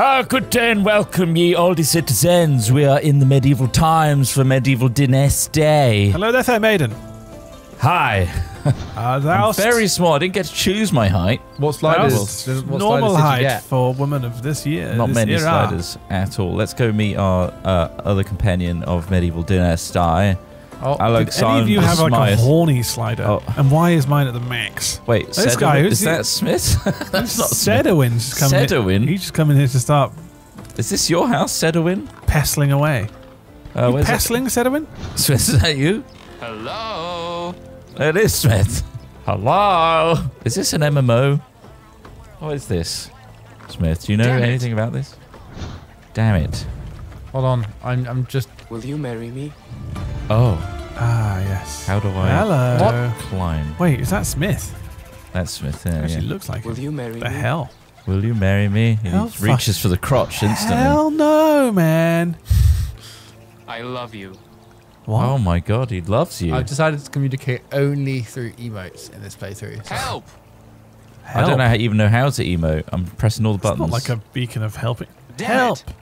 Ah, good day and welcome, ye oldie citizens. We are in the medieval times for medieval dynasty. Hello there, fair maiden. Hi. Uh, thou I'm very small. I didn't get to choose my height. What thou sliders? What normal sliders did you height get? for a woman of this year. Not this many era. sliders at all. Let's go meet our uh, other companion of medieval dynasty. Oh, Did Alexander any of you have like a horny slider? Oh. And why is mine at the max? Wait, This Sedowin- guy, who's is he- that Smith? That's not Smith. Sedowin's just coming Sedowin? He's just coming here to start Is this your house, Sedowin? pestling away. Uh, you where's it? pestling, Sedowin? Smith, is that you? Hello. It is Smith. Hello. Is this an MMO? What is this? Smith, do you know Damn it. anything about this? Damn it. Hold on. I'm, I'm just. Will you marry me? Oh, Ah, yes. how do I Hello. climb? Wait, is that Smith? That's Smith. Yeah, Actually, yeah. looks like Will it. you marry The me? hell? Will you marry me? He Hell reaches fuck- for the crotch instantly. Hell no, man. I love you. What? Oh my god, he loves you. I've decided to communicate only through emotes in this playthrough. So- Help! I don't know how, even know how to emote. I'm pressing all the It's buttons. not like a beacon of helping. Damn Help. it.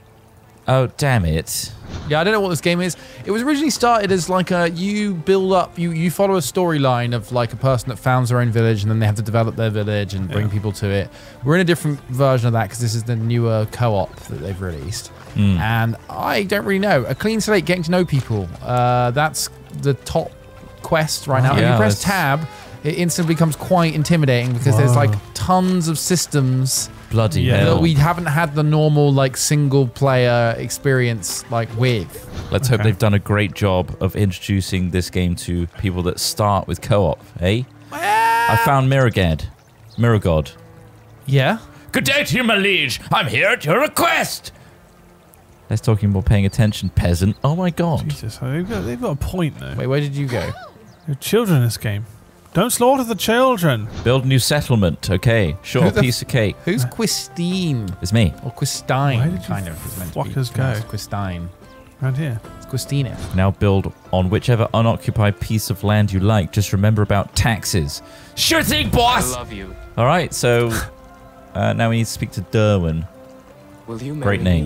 Oh, damn it. Yeah, I don't know what this game is. It was originally started as like a you build up, you you follow a storyline of like a person that founds their own village and then they have to develop their village and bring Yeah. people to it. We're in a different version of that because this is the newer co-op that they've released. Hmm. And I don't really know. A clean slate, getting to know people. Uh, that's the top quest right now. if Yeah, you press that's- tab, it instantly becomes quite intimidating because there's like tons of systems Bloody Yeah. hell. that we haven't had the normal like single player experience like with. Let's hope they've done a great job of introducing this game to people that start with co-op, eh? I found Mirrorgad. Mirror God. Yeah. Good day to you, my liege. I'm here at your request. Let's talking about paying attention, peasant. Oh my god. Jesus, they've got, they've got a point though. Wait, where did you go? There are children in this game. Don't slaughter the children. Build a new settlement, okay. Sure, Who the piece of cake. Who's Quistine? It's me. Or Quistine, Why did you kind of. is meant to be fuckers pronounced go? Quistine. Around here. It's Quistine. Now build on whichever unoccupied piece of land you like. Just remember about taxes. Sure thing, boss. I boss. love you. All right, so uh, now we need to speak to Derwin. Will you marry Great me?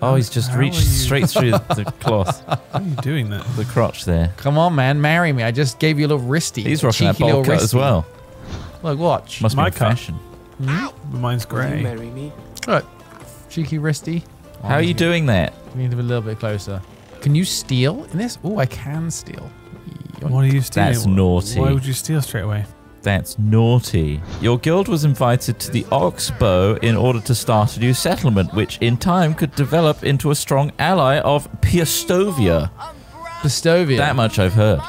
Names. Oh, he's just How reached straight through the cloth, Why are you doing that? the crotch there. Come on, man, marry me. I just gave you a little wristy. He's rocking that cheeky little bowl cut as well. Look, watch. Must My be cut. fashion. Hmm? Mine's Will grey. marry me? Look, cheeky wristy. How are you doing that? We need to be a little bit closer. Can you steal in this? Oh, I can steal. What are you stealing? That's naughty. Why would you steal straight away? That's naughty. Your guild was invited to the Oxbow in order to start a new settlement, which in time could develop into a strong ally of Piastovia. Bestovia. That much I've heard.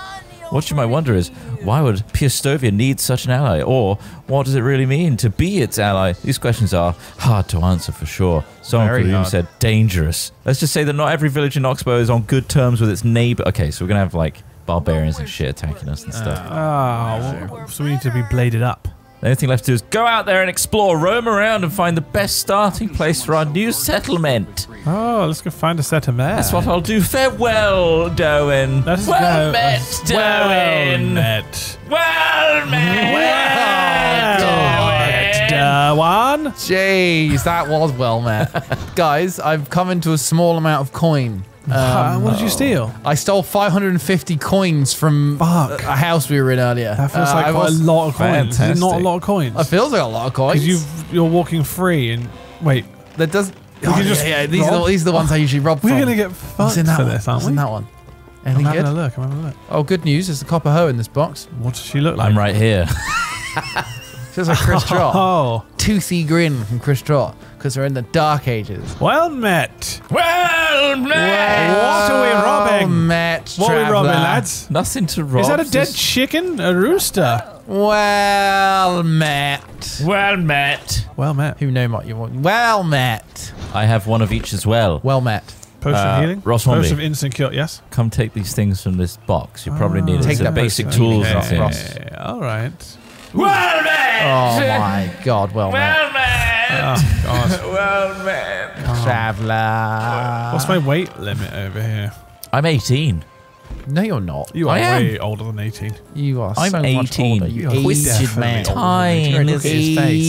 What you might wonder is, why would Piastovia need such an ally? Or, what does it really mean to be its ally? These questions are hard to answer for sure. Someone Very could have even hard. said dangerous. Let's just say that not every village in Oxbow is on good terms with its neighbor. Okay, so we're going to have, like, barbarians and shit attacking us and uh, stuff. Oh, well, so we need to be bladed up. The only thing left to do is go out there and explore, roam around, and find the best starting place for our new settlement. Oh, let's go find a settlement. That's what I'll do. Farewell, Darwin. Let's well go. met, Well Darwin. met. Well met, Well met, Darwin. Darwan. Jeez, that was well met. Guys, I've come into a small amount of coin. Uh, what did you steal? I stole 550 coins from Fuck. a house we were in earlier. That feels Uh, like I quite was- a lot of coins. Is it not a lot of coins? It feels like a lot of coins. Because you you're walking free and wait, that does. We Oh, can yeah, just yeah, these are the, rob? these are the ones I usually rob we're from. gonna get What's fucked in that for one? this, aren't What's we? in that one? I'm Anything having good? a look. I'm having a look. Oh, good news. There's a copper hoe in this box. What does she look like? I'm right here. Feels like Chris Trott. Oh, Toothy grin from Chris Trott because we're in the dark ages. well met. Well met. What are we robbing? Well met, What are we robbing, traveller. lads? Nothing to rob. Is that a dead just- chicken? A rooster? Well met. well met. Well met. Who know what you want? Well met. I have one of each as well. Well met. Potion Uh, of healing? Ross Potion Hornby. of instant cure, yes? Come take these things from this box. You probably need it. Take It's that basic tools Okay. and. Ross. Yeah, all right. Well met. Oh my god, well met. Well met. Oh, God. Well met. Traveller. What's my weight limit over here? I'm 18. No, you're not. You are I am. way older than 18. You are I'm so much 18. older. You You're aged definitely man. older than Tiny Look at his face.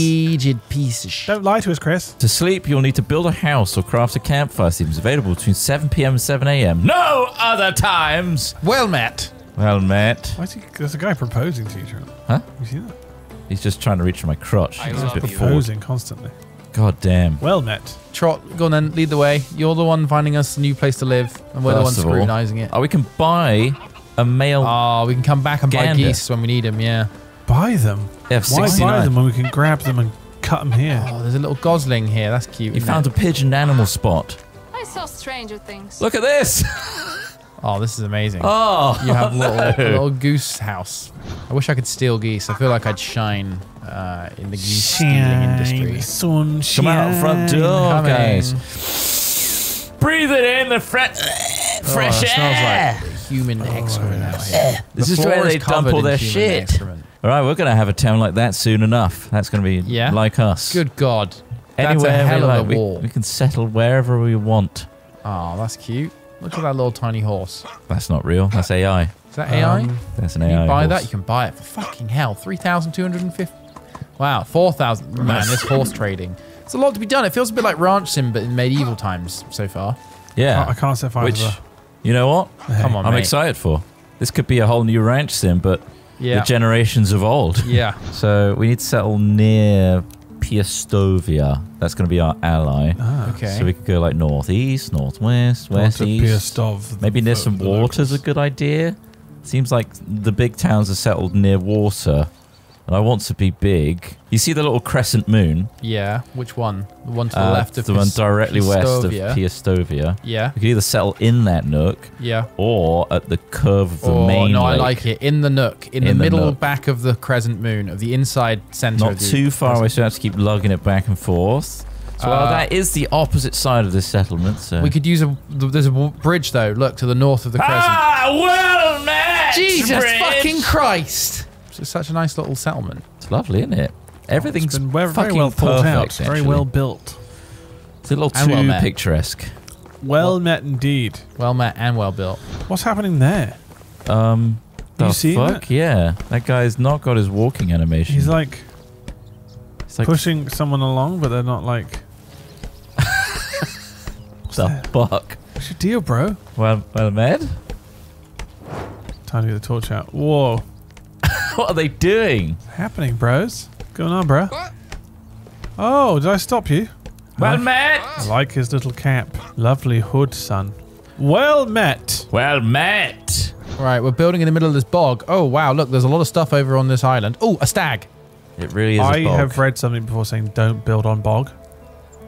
Aged piece of shit. Don't lie to us, Chris. To sleep, you'll need to build a house or craft a campfire. Seems available between 7 p.m. and 7 a.m. No other times. Well met. Well, Matt. Why is he, there's a guy proposing to you, Charlie. Huh? You see that? He's just trying to reach for my crotch. I He's love bit you. forward. Proposing constantly. God damn. Well met. Trott, go on then, lead the way. You're the one finding us a new place to live, and we're the ones First of all- scrutinizing it. Oh, we can buy a male. Oh, we can come back and buy Gander. geese when we need them, yeah. Buy them. Why buy F69. them when we can grab them and cut them here? Oh, there's a little gosling here. That's cute. You isn't found it? a pigeon animal spot. I saw Stranger Things. Look at this. Oh, this is amazing. Oh, you have a little, no. little goose house. I wish I could steal geese. I feel like I'd shine uh, in the geese stealing industry. Sunshine. Come out front door, Coming. guys. Breathe it in, the fresh, fresh oh, it air. smells like human excrement out here. This The is where floor they dump all their shit. excrement. All right, we're going to have a town like that soon enough. That's going to be Yeah? like us. Good God. That's Anywhere a hell we of like. a We- wall. We, can settle wherever we want. Oh, that's cute. Look at that little tiny horse. That's not real. That's AI. Is that AI? Um, That's an AI. you buy horse. that? You can buy it for fucking hell. 3,250. Wow, 4,000. Man, this horse trading. It's a lot to be done. It feels a bit like Ranch Sim, but in medieval times so far. Yeah. I can't set fire Which, to you know what? Hey. Come on, I'm mate. excited for. This could be a whole new ranch sim, but Yeah. the generations of old. yeah. So we need to settle near Piastovia. That's going to be our ally. Ah, Okay. So we could go like northeast, northwest, west, east. Maybe near some water's a good idea. Seems like the big towns are settled near water. And I want to be big. You see the little crescent moon? yeah. Which one? The one to the Uh, left of the one directly west of Piastovia. Yeah. We could either settle in that nook Yeah. or at the curve of the main. oh, main no, I like it. In the nook. In, the In the middle nook. back of the crescent moon, of the inside center. Not of the too far away, so we have to keep lugging it back and forth. So well, Uh, that is the opposite side of this settlement. So. We could use a. There's a bridge, though. Look, to the north of the crescent. Ah, well met! Jesus Bridge. fucking Christ! It's such a nice little settlement. It's lovely, isn't it? Everything's It's been very, fucking very well thought out. Very well built. It's a little And too well met. picturesque. Well met indeed. Well met and well built. What's happening there? Um, You the fuck? that? Yeah, that guy's not got his walking animation. He's like He's like pushing someone along, but they're not like. the fuck. What's your deal, bro? Well, well met. Time to get the torch out. Whoa. What are they doing? Happening, bros. What's going on, bro? Oh, did I stop you? Well I met. like his little cap. Lovely hood, son. Well met. Well met. Right, we're building in the middle of this bog. Oh wow, look, there's a lot of stuff over on this island. Oh, a stag. It really is. a I bog. I have read something before saying don't build on bog.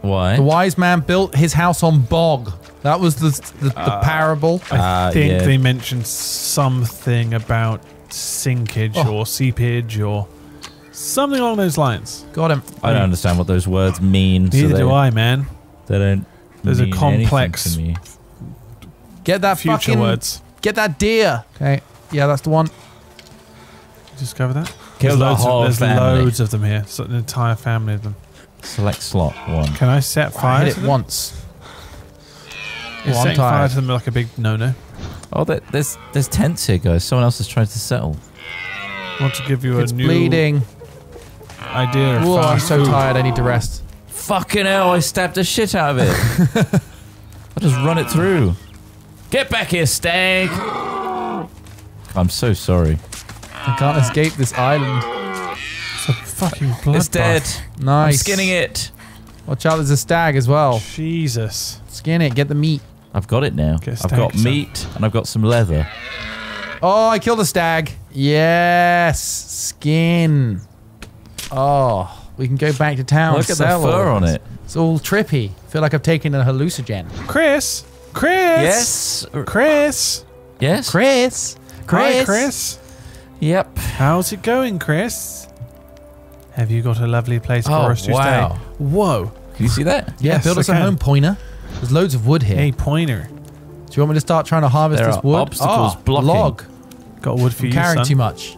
Why? The wise man built his house on bog. That was the the, the parable. I Ah, think yeah. they mentioned something about sinkage Oh. or seepage or something along those lines. Got him. I don't hmm. understand what those words mean. so Neither they, do I, man. They don't. There's a mean anything complex- to me. Get that Future fucking words. Get that deer. Okay. Yeah, that's the one. Discover that? Kill there's the loads, whole of, there's family. loads of them here. So an entire family of them. Select slot one. Can I set I fire hit to it them? once. Is Oh, I'm setting fire tired. to them like a big no-no? Oh, there, there's there's tents here, guys. Someone else has tried to settle. I want to give you a It's new bleeding. idea of Oh, I'm so food. tired. I need to rest. Fucking hell! I stabbed the shit out of it. I just run it through. Get back here, stag! I'm so sorry. I can't escape this island. It's a fucking blood it's dead. Nice. I'm skinning it. Watch out, there's a stag as well. Jesus. Skin it. Get the meat. I've got it now. Get I've got stag, son. meat and I've got some leather. Oh, I killed a stag. Yes. Skin. Oh, we can go back to town. Look at the sell fur on it. It's all trippy. feel like I've taken a hallucinogen. Chris? Chris? Yes. Chris? Yes. Chris. Chris. Hi, Chris. Yep. How's it going, Chris? Have you got a lovely place for Oh, us to wow. stay? Whoa. Can you see that? Yeah, Yes, build us a home pointer. There's loads of wood here. Hey, pointer. Do you want me to start trying to harvest There this are wood? obstacles Oh, blocking. Log. Got wood for I'm you, carrying son. too much.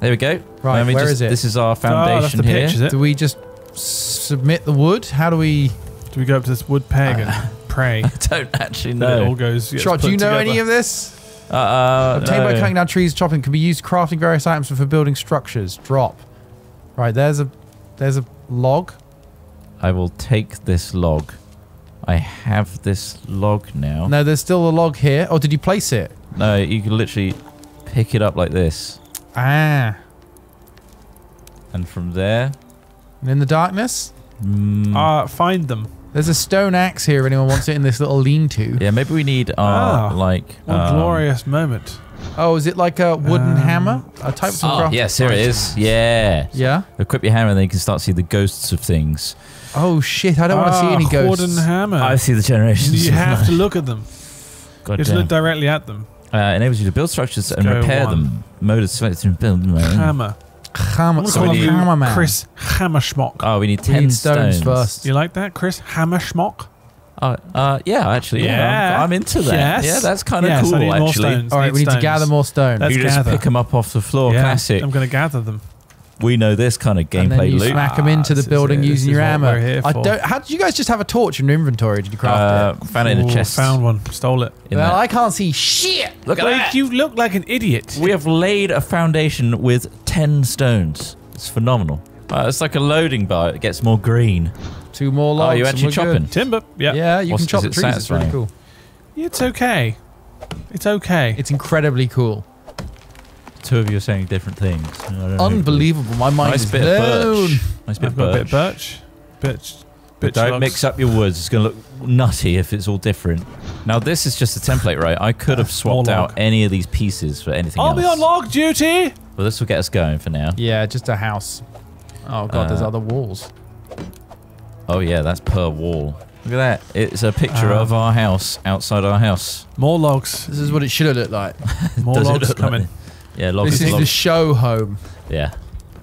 There we go. Right, Let me where just- is it? This is our Oh, that's foundation the here. pitch, is it? Do we just submit the wood? How do we? Do we go up to this wood peg and pray? I don't actually know. it all goes. gets Trott, do you know together? any of this? Uh, uh, Obtained by cutting down trees, chopping can be used crafting various items and for building structures. Drop. Right, there's a there's a log. I will take this log. I have this log now. No, there's still a log here. Oh, did you place it? No, you can literally pick it up like this. Ah. And from there, And in the darkness? mm, Uh, find them. There's a stone axe here if anyone wants it in this little lean-to. yeah, maybe we need our, Ah, like... What um, glorious moment. Oh, is it like a wooden Um, hammer? A type of Oh, craft- yes, here it is. Yeah. Yeah? Equip your hammer and then you can start to see the ghosts of things. Oh shit, I don't want to see Ah, any ghosts. Wooden hammer. I see the generations. you have light. to look at them. God You have to look directly at them. Uh, enables you to build structures and repair one. them. Mode is selected to build them. Hammer. Hammer, I'm So we call need- hammer man. Chris Hammerschmock. Oh, we need We 10 need stones, first. You like that, Chris Hammerschmock? Oh, uh, yeah, actually, yeah. Yeah. I'm, I'm into that. Yes. Yeah, that's kind of Yes, cool, actually. stones. All right, Need we need to gather more stones. Let's you just gather. pick them up off the floor. Yeah, Classic. I'm going to gather them. We know this kind of and then gameplay you loop. smack them into Ah, the building it. Using your ammo. here I don't. How did you guys just have a torch in your inventory? Did you craft Uh, it? found it in a chest. Found one. Stole it. in Well, that. I can't see shit. Look at that. you look like an idiot. We have laid a foundation with 10 stones. It's phenomenal. Uh, it's like a loading bar. It gets more green. Two more logs. Oh, you and actually chopping? good. Timber. Yeah. Yeah, you What's- can chop the is it trees. It's really cool. It's okay. It's okay. It's incredibly cool. Two of you are saying different things. I don't know. Unbelievable. My mind Nice is bit of blown. birch. Nice bit I've of got a bit birch. of birch. Birch. But birch don't logs. mix up your woods. It's going to look nutty if it's all different. Now, this is just a template, right? I could have swapped out any of these pieces for anything I'll else. be on log duty. Well, this will get us going for now. Yeah, just a house. Oh god, there's Uh, other walls. Oh, yeah, that's per wall. Look at that. It's a picture Um, of our house outside our house. More logs. This is what it should have looked like. More logs look like coming. it? Yeah, log this is log- the show home. Yeah.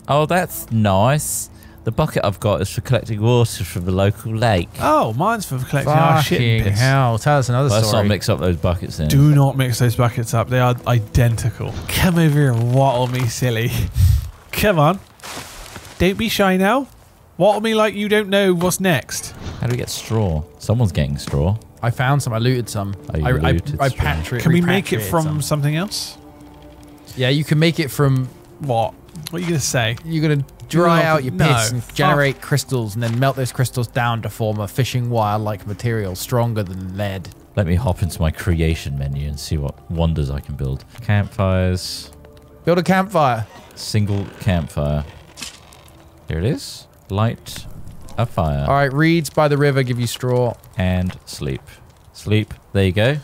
Oh, that's nice. The bucket I've got is for collecting water from the local lake. Oh, mine's for collecting our shit and Fucking piss. hell. Tell us another Let's story. not mix up those buckets then. Do not mix those buckets up. They are identical. Come over here and waddle me, silly. Come on. Don't be shy now. Waddle me like you don't know what's next. How do we get straw? Someone's getting straw. I found some. I looted some. Oh, you I, I, looted I some. patri- Can we make it repatriated from some. something else? Yeah, you can make it from. What? What are you going to say? You're gonna dry out your no, piss and fuck. generate crystals, and then melt those crystals down to form a fishing wire-like material stronger than lead. Let me hop into my creation menu and see what wonders I can build. Campfires. Build a campfire. Single campfire. Here it is. Light a fire. All right, reeds by the river give you straw. And sleep. Sleep. There you go.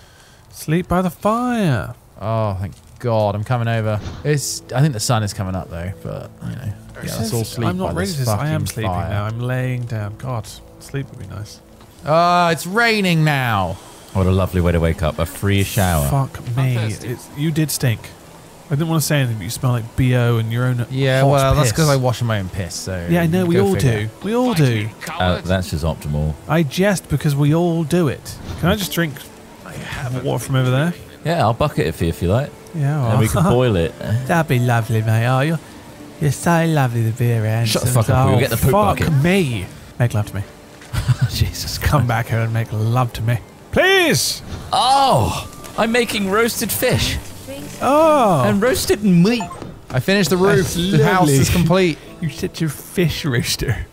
Sleep by the fire. Oh, thank God, I'm coming over. It's. I think the sun is coming up though, but you know, yeah, let's all sleep. I'm not by ready this to. I am sleeping fire. now. I'm laying down. God, sleep would be nice. Ah, it's raining now. What a lovely way to wake up. A free shower. Fuck me. It's, you did stink. I didn't want to say anything, but you smell like bo and your own. Yeah, hot well, that's because I wash my own piss. So Yeah, I know. We all figure. do. We all do. Uh, that's just optimal. I jest because we all do it. Can I just drink water from over there? Yeah, I'll bucket it for you if you like. Yeah, And we can boil it. That'd be lovely, mate. Oh, you're, you're so lovely to be around. Shut the fuck up, Oh, we'll get the poop fuck bucket. me. Make love to me. Jesus Come back here and make love to me. Please! Oh! I'm making roasted fish Oh! and roasted meat. I finished the roof. That's The house is complete. you such a fish rooster.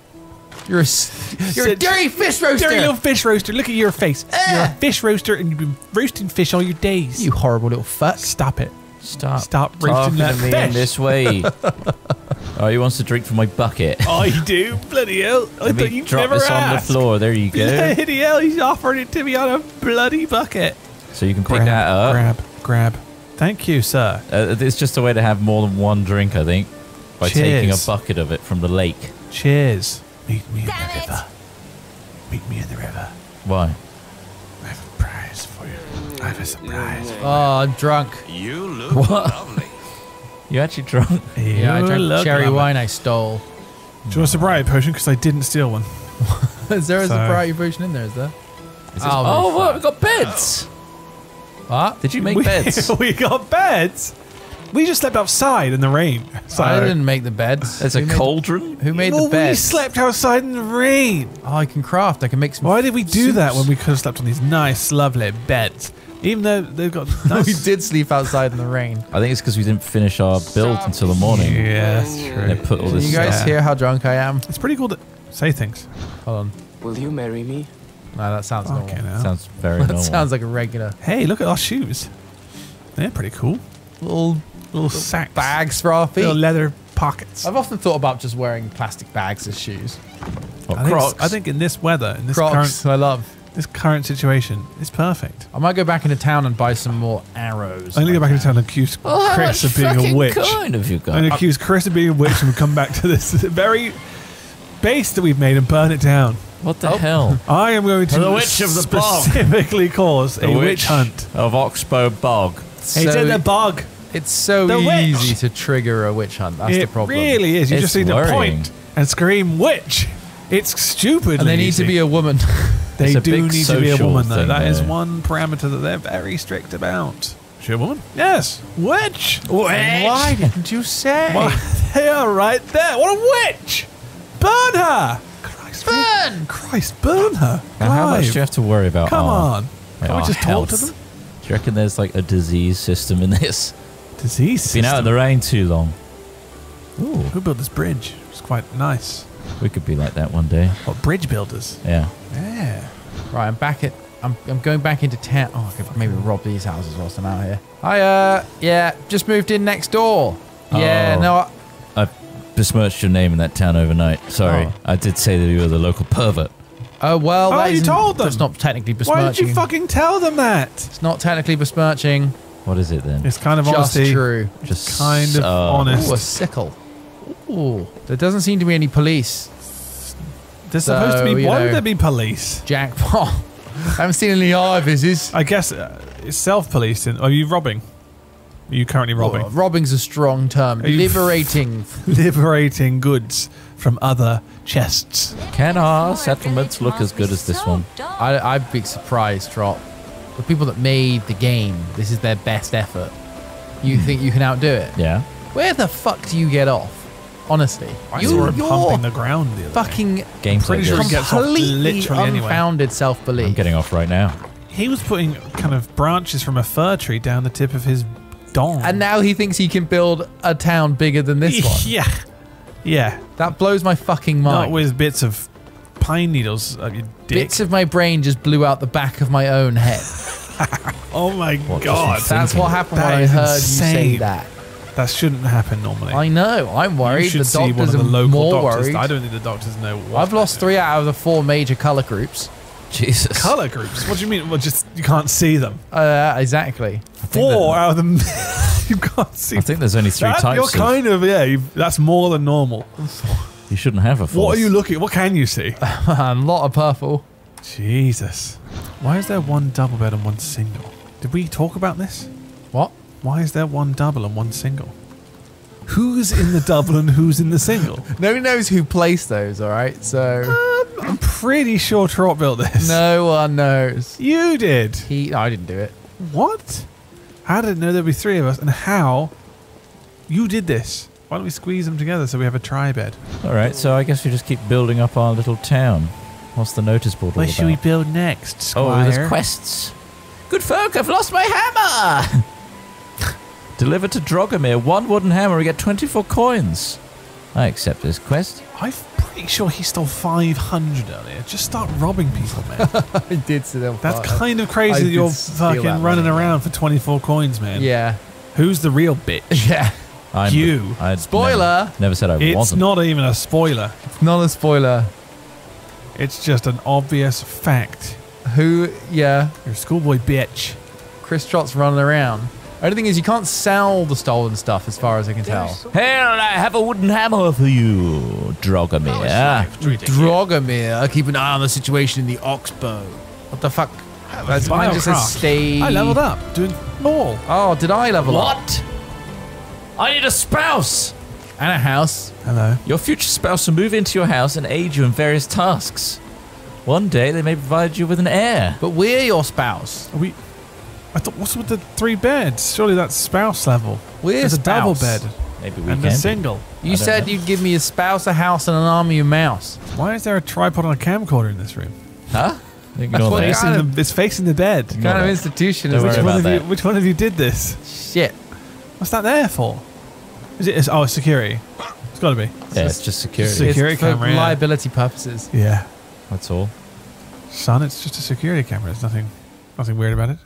You're a, s- you're a Said- dirty fish roaster. Dirty little fish roaster. Look at your face. You're a fish roaster and you've been roasting fish all your days. You horrible little fuck. Stop it. Stop. Stop talking roasting that to me in fish. this way. oh, he wants to drink from my bucket. I do. Bloody hell. I Let thought you'd drop never this on the floor. There you go. Bloody hell, he's offering it to me on a bloody bucket. So you can pick that up. grab, grab. Thank you, sir. Uh, it's just a way to have more than one drink, I think, by taking a bucket of it from the lake. Cheers. Meet me in the it. river. Meet me in the river. Why? I have a prize for you. I have a surprise. Oh, I'm drunk. You look What? lovely. You actually drunk? Yeah, I You drank look cherry lovely. wine I stole. Do you want a sobriety potion? Because I didn't steal one. is there a So- sobriety potion in there? Is there? Is Oh, oh, what? We've got beds. Oh. What? Did you make we, beds? we got beds. We just slept outside in the rain. So I didn't make the beds. There's a made- cauldron. Who made well, the beds? we slept outside in the rain. Oh, I can craft. I can make some. Why did we do that when we could have slept on these nice, lovely beds? Even though they've got nice. we did sleep outside in the rain. I think it's because we didn't finish our build until the morning. Yeah, that's They true. put all Can this you guys Yeah. hear how drunk I am? It's pretty cool to say things. Hold on. Will you marry me? No, that sounds Okay, normal. now. Sounds very That normal. sounds like a regular Hey, look at our shoes. They're pretty cool. little Little sacks. bags for our feet. Little leather pockets. I've often thought about just wearing plastic bags as shoes. What, I think, Crocs? I think in this weather, in this Crocs, current I love. this current situation, it's perfect. I might go back into town and buy some more arrows. I'm gonna go back into town and accuse Oh, Chris of being a fucking witch. coin have you I'm gonna accuse Chris of being a witch and we'll come back to this very base that we've made and burn it down. What the oh. hell? I am going to The witch of the bog. specifically cause a witch hunt. of Oxbow Bog. So, it's in the bog. It's so The witch. easy to trigger a witch hunt. That's the problem. it really is. You It's just need worrying. to point and scream witch. It's stupid. and they need to be a woman. They a do need to be a woman, though. thing That is there. one parameter that they're very strict about. She a woman? Yes. Witch. Why didn't you say? Well, they are right there. What a witch! Burn her! Christ, Burn! Christ, burn her! And how much do you have to worry about? Come our, on. Can our we just talk to them? Do you reckon there's like a disease system in this? Disease. Been out in the rain too long. Ooh, who built this bridge? It's quite nice. We could be like that one day. What bridge builders? Yeah. Yeah. Right, I'm back at. I'm, I'm going back into town. Oh, I could maybe rob these houses whilst I'm out here. I uh, yeah, just moved in next door. Yeah, Oh. no, I, I besmirched your name in that town overnight. Sorry. Oh. I did say that you were the local pervert. oh well. Oh, you told them. That's not technically besmirching. Why besmirching. did you fucking tell them that? it's not technically besmirching. What is it then? It's kind of Just honesty. true. Just kind of honest. Ooh, a sickle. Ooh, there doesn't seem to be any police. There's supposed to be. you Why know- would there be police? Jackpot. I haven't seen any eye visits. I guess uh, it's self-policing. Are you robbing? Are you currently robbing? Oh, robbing's a strong term. Are you- Liberating. Liberating goods from other chests. Can our settlements look as good as this one? I, I'd be surprised, Drop. The people that made the game, this is their best effort. You hmm. think you can outdo it? Yeah. Where the fuck do you get off? Honestly, I you, saw him you're pumping the ground the other day. fucking Games pretty like sure this. he gets off completely literally anyway. unfounded self-belief. I'm getting off right now. He was putting kind of branches from a fir tree down the tip of his dong. and now he thinks he can build a town bigger than this one. yeah, yeah. That blows my fucking mind. Not mind. with bits of pine needles up your dick. Bits of my brain just blew out the back of my own head. oh my What, god, That's what happened That when I is heard you say that. that shouldn't happen normally. I know. I'm you worried. should The see one doctors of the local more doctors. worried. I don't think the doctors know. What I've lost three out of the four major color groups. Jesus. color groups. What do you mean? Well, just you can't see them. Uh, exactly. Four out of them, you can't see. I think there's only three That- types. You're of- kind of yeah. You've, that's more than normal. you shouldn't have a fourth. What are you looking? What can you see? a lot of purple. Jesus. Why is there one double bed and one single? Did we talk about this? What? Why is there one double and one single? Who's in the double and who's in the single? Nobody knows who placed those, all right? So um, I'm pretty sure Trott built this. no one knows. You did. He, I didn't do it. What? How did it know there'd be three of us and how you did this? Why don't we squeeze them together so we have a tri bed? All right, so I guess we just keep building up our little town. What's the notice board all Where about? should we build next, oh, there's quests. Good folk, I've lost my hammer. Deliver to Drogomir one wooden hammer. We get 24 coins. I accept this quest. I'm pretty sure he stole 500 earlier. Just start robbing people, man. I did see them. That's photo. kind of I crazy that you're fucking that running money. around for 24 coins, man. Yeah. Who's the real bitch? Yeah. I'm, You. I Spoiler. Never, never said I It's wasn't. It's not even a spoiler. It's not a spoiler. It's just an obvious fact. Who? Yeah. You're a schoolboy bitch. Chris Trott's running around. Only thing is, you can't sell the stolen stuff, as far as I can tell. Hell, I have a wooden hammer for you, Drogomir. Oh, Drogomir, keep an eye on the situation in the Oxbow. What the fuck? That's mine just says Biocraft. stay. I leveled up doing more. Oh, did I level up? What? I need a spouse. And a house. Hello. Your future spouse will move into your house and aid you in various tasks. One day they may provide you with an heir. But we're your spouse. Are we? I thought, what's with the three beds? Surely that's spouse level. We're There's a double bed Maybe we and can. a single. You said know. you'd give me a spouse, a house, and an army of mouse. Why is there a tripod and a camcorder in this room? Huh? Ignore what that. Facing kind of- the, it's facing the bed. Ignore kind of that. institution Don't is worry Which about one, of you, which one of you did this? Shit. What's that there for? Is it? Oh, security. It's got to be. Yeah, it's just security. Sec- Security it's for camera, yeah. liability purposes. Yeah. That's all. Son, it's just a security camera. There's nothing, nothing weird about it.